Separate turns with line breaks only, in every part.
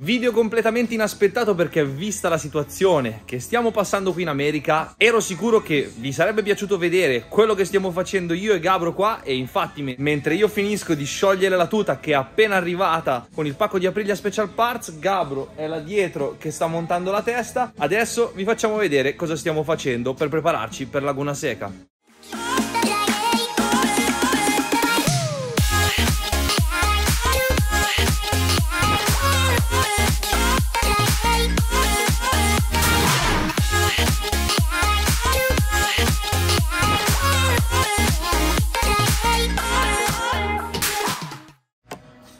Video completamente inaspettato perché vista la situazione che stiamo passando qui in America ero sicuro che vi sarebbe piaciuto vedere quello che stiamo facendo io e Gabro qua e infatti mentre io finisco di sciogliere la tuta che è appena arrivata con il pacco di Aprilia Special Parts Gabro è là dietro che sta montando la testa. Adesso vi facciamo vedere cosa stiamo facendo per prepararci per Laguna Seca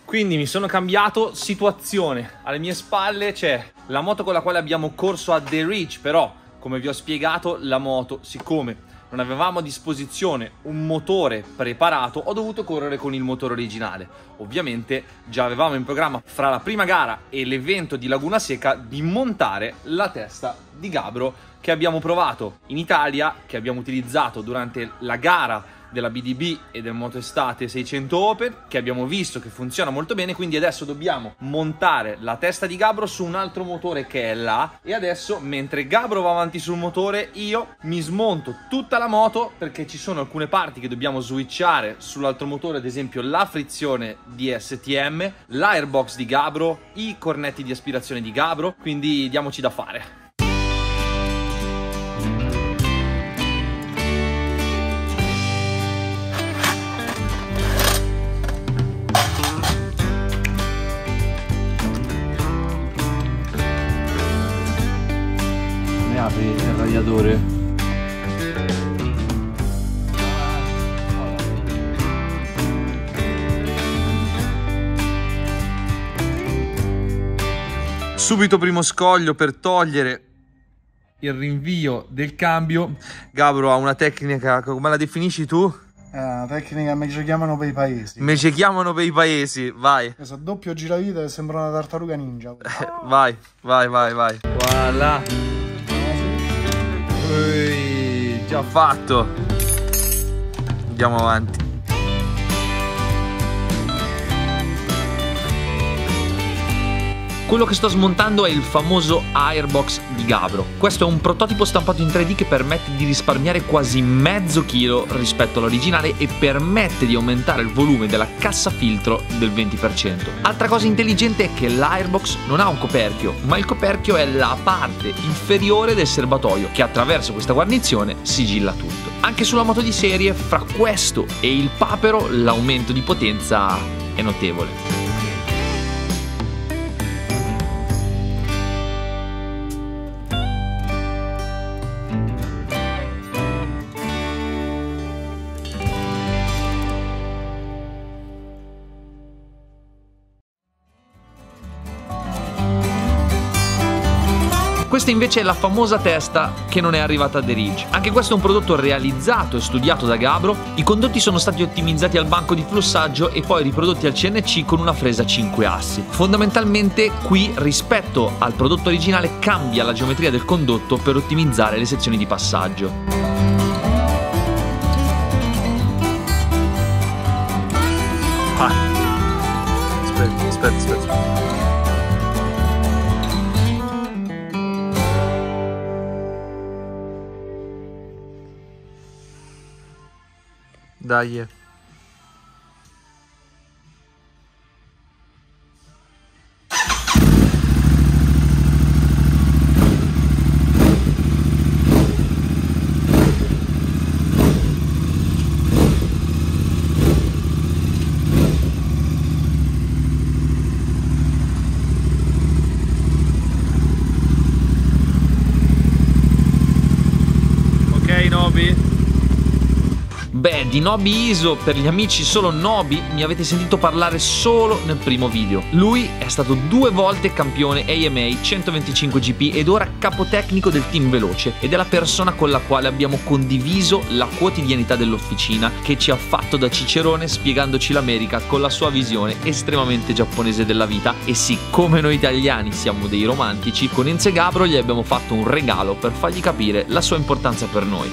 Quindi mi sono cambiato situazione. Alle mie spalle c'è la moto con la quale abbiamo corso a The Ridge, però come vi ho spiegato la moto, siccome non avevamo a disposizione un motore preparato, ho dovuto correre con il motore originale. Ovviamente già avevamo in programma fra la prima gara e l'evento di Laguna Seca di montare la testa di Gabro che abbiamo provato in Italia, che abbiamo utilizzato durante la gara della BDB e del Moto Estate 600 Open che abbiamo visto che funziona molto bene quindi adesso dobbiamo montare la testa di Gabro su un altro motore che è là e adesso mentre Gabro va avanti sul motore io mi smonto tutta la moto perché ci sono alcune parti che dobbiamo switchare sull'altro motore ad esempio la frizione di STM l'airbox di Gabro i cornetti di aspirazione di Gabro quindi diamoci da fare Subito primo scoglio per togliere il rinvio del cambio. Gabro ha una tecnica, come la definisci tu?
È una tecnica me ci chiamano per i paesi.
Me ci chiamano per i paesi, vai.
Questo doppio giravita e sembra una tartaruga ninja.
vai, vai, vai, vai. Voilà. Ui, già fatto. Andiamo avanti. Quello che sto smontando è il famoso Airbox di Gabro. Questo è un prototipo stampato in 3D che permette di risparmiare quasi mezzo chilo rispetto all'originale e permette di aumentare il volume della cassa filtro del 20%. Altra cosa intelligente è che l'Airbox non ha un coperchio, ma il coperchio è la parte inferiore del serbatoio che attraverso questa guarnizione sigilla tutto. Anche sulla moto di serie, fra questo e il papero, l'aumento di potenza è notevole. Questa invece è la famosa testa che non è arrivata a The Ridge. Anche questo è un prodotto realizzato e studiato da Gabro. I condotti sono stati ottimizzati al banco di flussaggio e poi riprodotti al CNC con una fresa 5 assi. Fondamentalmente qui rispetto al prodotto originale cambia la geometria del condotto per ottimizzare le sezioni di passaggio. Daje. Beh, di Nobi Iso, per gli amici solo Nobi, mi avete sentito parlare solo nel primo video. Lui è stato due volte campione AMA 125 GP ed ora capotecnico del team veloce ed è la persona con la quale abbiamo condiviso la quotidianità dell'officina che ci ha fatto da cicerone spiegandoci l'America con la sua visione estremamente giapponese della vita e siccome noi italiani siamo dei romantici, con Enze Gabro gli abbiamo fatto un regalo per fargli capire la sua importanza per noi.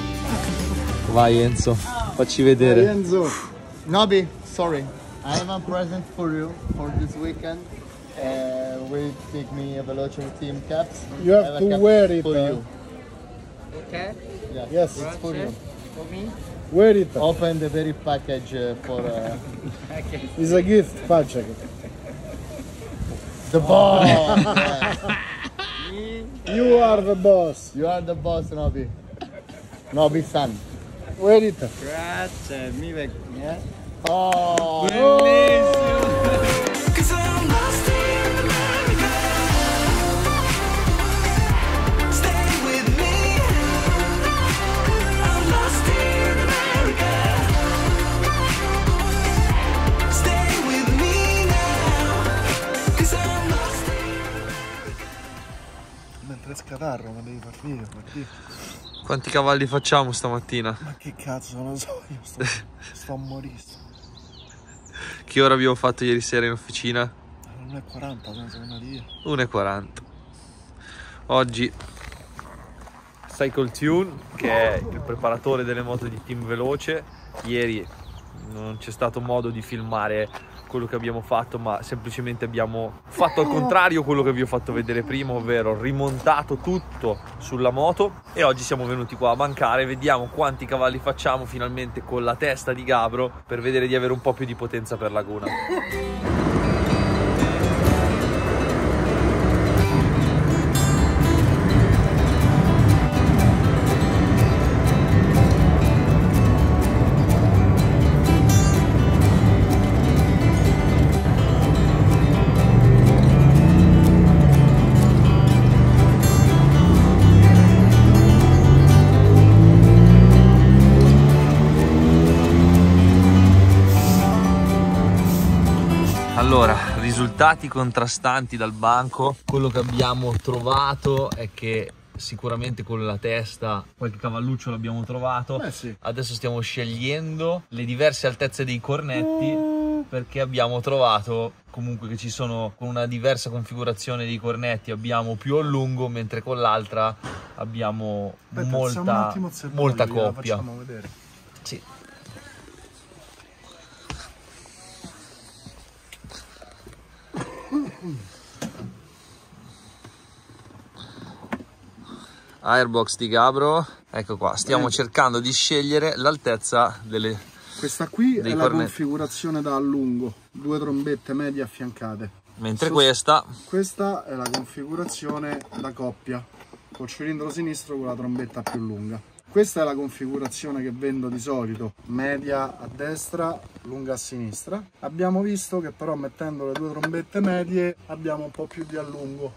Vai Enzo. Facci vedere.
Enzo. Nobi, sorry. I have a present for you for this weekend.
uh, will take me a Veloce team caps.
You have
have
to wear it,
for
uh,
you.
Okay.
Yeah.
Yes.
it's for you.
For me.
Wear it.
Open the very package uh, for uh,
Okay.
It's a gift, paczek.
the boss. Yeah.
You are the boss.
You are the boss, Nobby. Nobby
it.
Grazie, mi yeah.
Oh,
Cause I'm lost in America. Stay with me. I'm lost in America. Stay with me now. Cause I'm lost
Mentre scatarro, ma devi ma che,
Quanti cavalli facciamo stamattina?
ma che cazzo, non so, io sto, sto a morire.
Che ora abbiamo fatto ieri sera in officina?
Non è 40, sono seconda di
1,40. Oggi Cycle Tune, che è il preparatore delle moto di Team Veloce. Ieri non c'è stato modo di filmare quello che abbiamo fatto, ma semplicemente abbiamo fatto al contrario quello che vi ho fatto vedere prima, ovvero rimontato tutto sulla moto e oggi siamo venuti qua a mancare, vediamo quanti cavalli facciamo finalmente con la testa di Gabro per vedere di avere un po' più di potenza per Laguna. Allora, risultati contrastanti dal banco. Quello che abbiamo trovato è che sicuramente con la testa qualche cavalluccio l'abbiamo trovato.
Eh sì.
Adesso stiamo scegliendo le diverse altezze dei cornetti perché abbiamo trovato comunque che ci sono con una diversa configurazione dei cornetti abbiamo più a lungo mentre con l'altra abbiamo
Aspetta,
molta, molta coppia.
Facciamo vedere.
Sì. Airbox di Gabro, ecco qua, stiamo
Eh.
cercando di scegliere l'altezza delle...
Questa qui è la
cornetti.
configurazione da a lungo, due trombette medie affiancate.
mentre
Sos-
questa
Questa è la configurazione da coppia, col cilindro sinistro con la trombetta più lunga. Questa è la configurazione che vendo di solito, media a destra, lunga a sinistra. Abbiamo visto che però mettendo le due trombette medie abbiamo un po' più di allungo.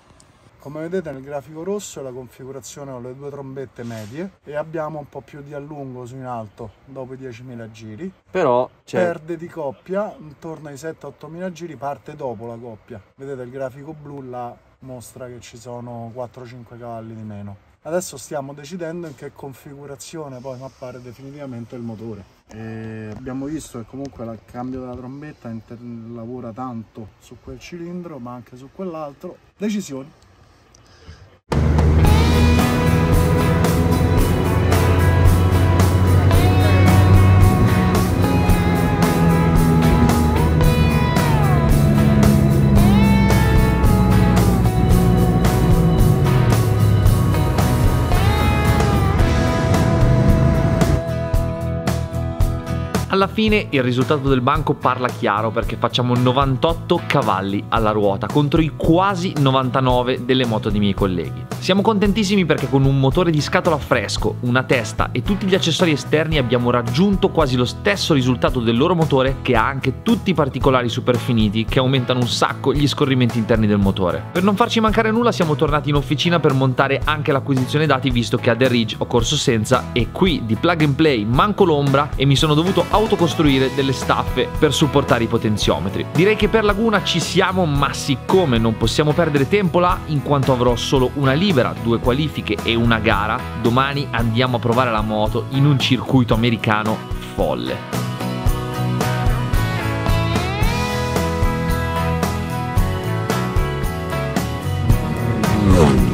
Come vedete nel grafico rosso è la configurazione con le due trombette medie e abbiamo un po' più di allungo su in alto dopo i 10.000 giri.
però
Perde di coppia intorno ai 7-8 mila giri, parte dopo la coppia. Vedete il grafico blu là mostra che ci sono 4-5 cavalli di meno. Adesso stiamo decidendo in che configurazione poi mappare definitivamente il motore. E abbiamo visto che comunque il cambio della trombetta lavora tanto su quel cilindro ma anche su quell'altro. Decisioni.
Alla fine il risultato del banco parla chiaro perché facciamo 98 cavalli alla ruota contro i quasi 99 delle moto dei miei colleghi. Siamo contentissimi perché con un motore di scatola fresco, una testa e tutti gli accessori esterni abbiamo raggiunto quasi lo stesso risultato del loro motore che ha anche tutti i particolari super finiti che aumentano un sacco gli scorrimenti interni del motore. Per non farci mancare nulla siamo tornati in officina per montare anche l'acquisizione dati visto che a The Ridge ho corso senza e qui di plug and play manco l'ombra e mi sono dovuto autocostruire delle staffe per supportare i potenziometri. Direi che per Laguna ci siamo, ma siccome non possiamo perdere tempo là, in quanto avrò solo una libera, due qualifiche e una gara, domani andiamo a provare la moto in un circuito americano folle. Oh.